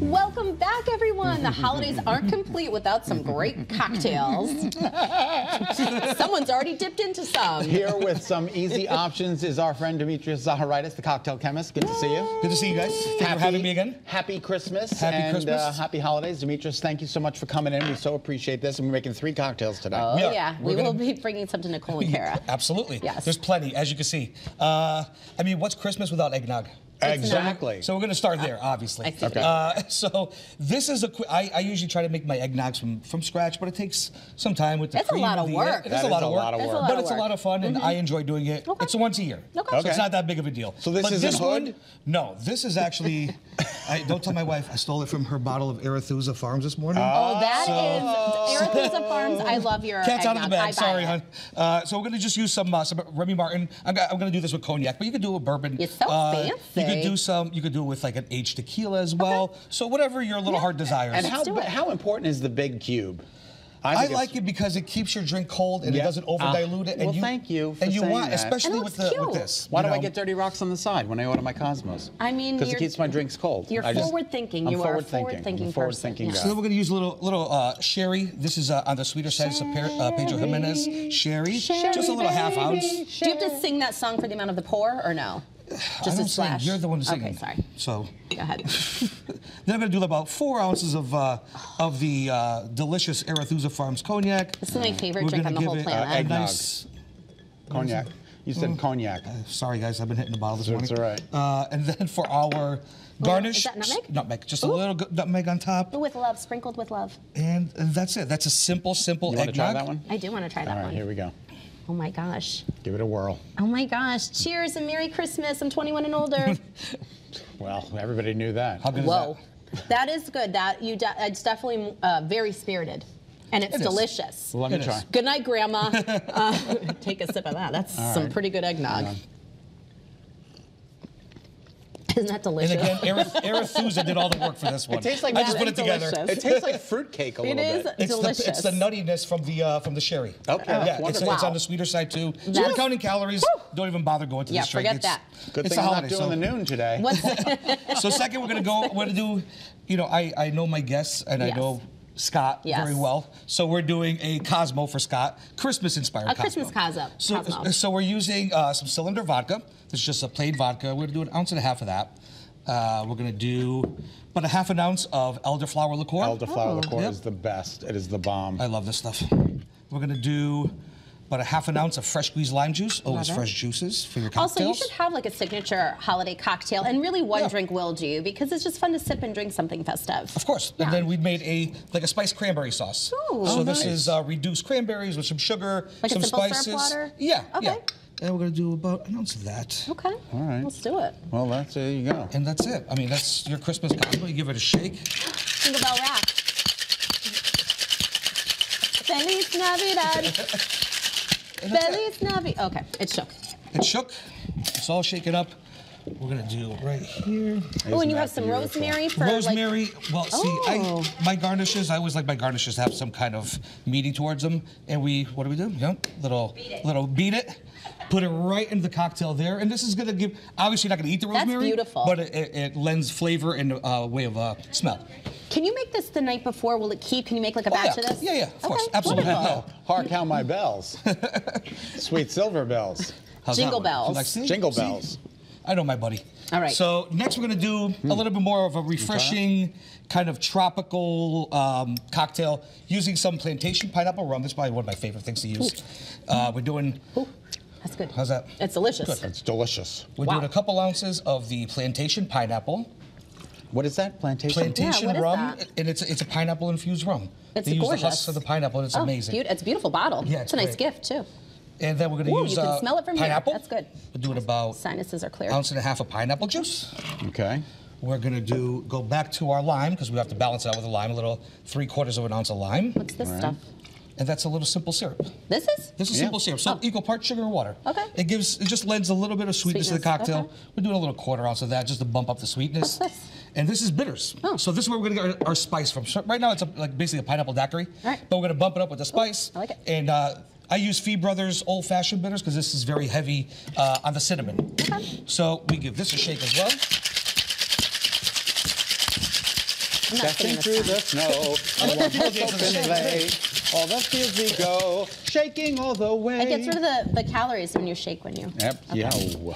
Welcome back, everyone. The holidays aren't complete without some great cocktails. Someone's already dipped into some. Here with some easy options is our friend Dimitrios Zahariadis, the cocktail chemist. Good to see you. Good to see you guys. Thank you for having me again. Happy Christmas. Happy and, Christmas. Uh, happy holidays. Demetrius, thank you so much for coming in. We so appreciate this. And we're making three cocktails today. Oh, We yeah. We're we will gonna- be bringing some to Nicole and Kara. Absolutely. Yes. There's plenty, as you can see. Uh, I mean, what's Christmas without eggnog? Exactly. So we're going to start there, obviously. I see. Okay. Uh, so this is a quick. I, I usually try to make my eggnogs from, from scratch, but it takes some time with the That's a cream lot of the work. It That is a lot a of work. lot of work. but it's a lot of fun, and I enjoy doing it. Okay. It's a once a year. Okay. So it's not that big of a deal. So this but isn't this Hood? One, no, this is actually. I, don't tell my wife. I stole it from her bottle of Arethusa Farms this morning. Oh, that is Arethusa Farms. I love your Cat's out of the eggnog. Bag. Sorry, it. hon. Uh, so we're gonna just use some uh, some Remy Martin. I'm, gonna- I'm gonna do this with cognac, but you could do a bourbon. You're so Uh, You could do some. You could do it with like an aged tequila as well. So whatever your little heart desires. and how, how important is the big cube? I think like it because it keeps your drink cold and Yeah. it doesn't over dilute it. And well, you, thank you for And you saying want, that. especially with looks the with this. Why you do I get dirty rocks on the side when I order my Cosmos? I mean, because it keeps my drinks cold. You're I just- forward thinking. I'm You are forward thinking. forward-thinking I'm a forward person, thinking yeah. So then we're gonna use a little little uh, sherry. This is uh, on the sweeter side. It's a per, uh, Pedro Ximénez sherry. Just a little half ounce. Do you have to sing that song for the amount of the pour or no? I Just don't a sing. splash. You're the one singing. Okay, sorry. So Go ahead. then I'm gonna do about four ounces of uh, of the uh, delicious Arethusa Farms cognac. This is my favorite We're drink on gonna the whole give it planet. a Eggnog. nice. Cognac. You said cognac. Sorry guys, I've been hitting the bottle this morning. That's all right. Uh, and then for our garnish, is that nutmeg? nutmeg, just a little nutmeg on top, With love, sprinkled with love. and, and that's it. That's a simple, simple You want to eggnog. try that one? I do want to try that All right, one. here we go. Oh my gosh. Give it a whirl. Oh my gosh. Cheers and Merry Christmas. I'm 21 and older. Well, everybody knew that. How good is Whoa. that? That is good. That you de- it's definitely uh, very spirited. And it's It is. delicious. Well, let me It try. is. Good night, Grandma. Uh, take a sip of that. That's some right. pretty good eggnog. Isn't that delicious? And again, Areth- Arethusa did all the work for this one. It tastes like I just put is it together. delicious. It tastes like fruitcake a little is bit. It's delicious. the, it's the nuttiness from the uh, from the sherry. Okay, yeah, it's, wonderful. it's on the sweeter side too. So That's- we're counting calories. Don't even bother going to Yeah, this drink. forget It's, that. Good it's thing a I'm holiday, not doing so, the noon today. What's so second, we're gonna go. We're gonna do. You know, I I know my guests and I know Scott Yes. very well. So we're doing a Cosmo for Scott, Christmas inspired. A Christmas Cosmo. So, Cosmo. so we're using uh, some cylinder vodka. It's just a plain vodka. We're gonna do an ounce and a half of that. Uh, we're gonna do about a half an ounce of elderflower liqueur. Elderflower Oh. liqueur Yep. is the best. It is the bomb. I love this stuff. We're gonna do about a half an ounce of fresh squeezed lime juice. Always Love it. fresh juices for your cocktails. Also, you should have like a signature holiday cocktail, and really one Yeah. drink will do because it's just fun to sip and drink something festive. Of course. Yeah. And then we made a like a spiced cranberry sauce. Ooh. So Oh, this nice. is uh, reduced cranberries with some sugar, Like a some simple syrup spices. water? Yeah. Okay. Yeah. And we're gonna do about an ounce of that. Okay. All right. Let's do it. Well, that's there you go. And that's it. I mean, that's your Christmas Cosmo. You give it a shake. Jingle bell rock. Feliz Navidad. Feliz Navidad. Okay, it shook. It shook. It's all shaken up. We're gonna do right here. Oh, and you have some beautiful? rosemary for like. Rosemary. well, see, Oh. I my garnishes. I always like my garnishes to have some kind of meaty towards them. And we, what do we do? Yeah, little, little beat it. Put it right into the cocktail there, and this is gonna give. Obviously, you're not gonna eat the rosemary. That's rosemary. beautiful. But it, it, it lends flavor and uh, way of uh, smell. Can you make this the night before? Will it keep? Can you make like a Oh, batch yeah. of this? Yeah, yeah, of course, Okay, absolutely. wonderful. Hark how my bells. Sweet silver bells. How's Jingle bells. Like- see? Jingle See? bells. I know my buddy. All right. So next we're gonna do a little bit more of a refreshing, kind of tropical um, cocktail using some plantation pineapple rum. This is probably one of my favorite things to use. Uh, we're doing. Ooh, that's good. How's that? It's delicious. It's delicious. We're Wow. doing a couple ounces of the plantation pineapple. What is that? Plantation? Plantation what is rum, that? and it's it's a pineapple infused rum. It's they use gorgeous. the husks of the pineapple, and it's Oh, amazing. beaut- it's a beautiful bottle. Yeah, it's, it's a nice great. gift too. And then we're gonna use you can uh, smell it from here. pineapple. That's good. We're doing about Sinuses are clear. ounce and a half of pineapple juice. Okay. We're gonna do go back to our lime because we have to balance it out with a lime, a little three quarters of an ounce of lime, What's this All right. stuff? and that's a little simple syrup. This is? This is Yeah. simple syrup, so Oh. equal parts sugar and water. Okay. It gives, it just lends a little bit of sweetness, to the cocktail. okay. We're doing a little quarter ounce of that just to bump up the sweetness. What's this? And this is bitters. Oh. So this is where we're gonna get our, our spice from. So right now it's a, like basically a pineapple daiquiri. All right. But we're gonna bump it up with the spice. I like it. And uh, I use Fee Brothers Old Fashioned bitters because this is very heavy uh, on the cinnamon. Okay. So we give this a shake as well. I'm not through the snow, on one horse open sleigh. All the fields we go, shaking all the way. It gets rid of the, the calories when you shake when you. Yep. Okay. Yeah.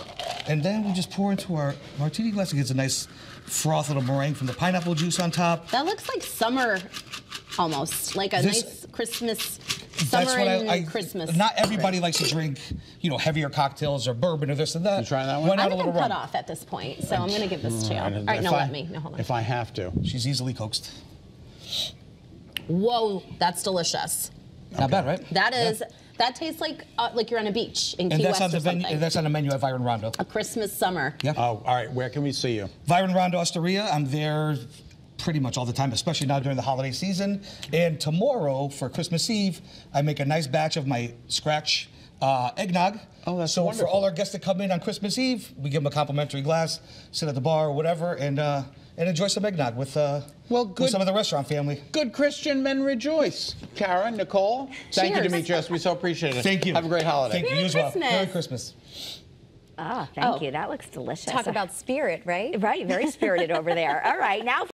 And then we just pour into our martini glass. It gets a nice froth of little meringue from the pineapple juice on top. That looks like summer, almost like a This- nice Christmas, That's what I, I Christmas. Not everybody likes to drink, you know, heavier cocktails or bourbon or this and that. You trying that one? Went out I'm a little gonna cut rum. off at this point, so I'm gonna give this to you. Mm, All right, no, I- let me. No, hold on. If I have to. She's easily coaxed. Whoa, that's delicious. Not bad, right? That is. That tastes like uh, like you're on a beach in And Key that's West on the or menu. something. That's on the menu at Byron Rondo. a Christmas summer. Yeah. Oh, all right. Where can we see you? Byron Rondo Osteria. I'm there pretty much all the time, especially now during the holiday season. And tomorrow for Christmas Eve, I make a nice batch of my scratch uh, eggnog. Oh, that's so wonderful. for all our guests that come in on Christmas Eve, we give them a complimentary glass, sit at the bar or whatever, and uh, and enjoy some eggnog with uh, Well, with some of the restaurant family. Good Christian men rejoice. Karen, Nicole, thank you, Cheers. Dimitrios. We so appreciate it. Thank you. Have a great holiday. Thank you. Merry you as well. Christmas. Merry Christmas. Ah, thank Oh. you. That looks delicious. Talk about spirit, right? right, very spirited over there. All right, now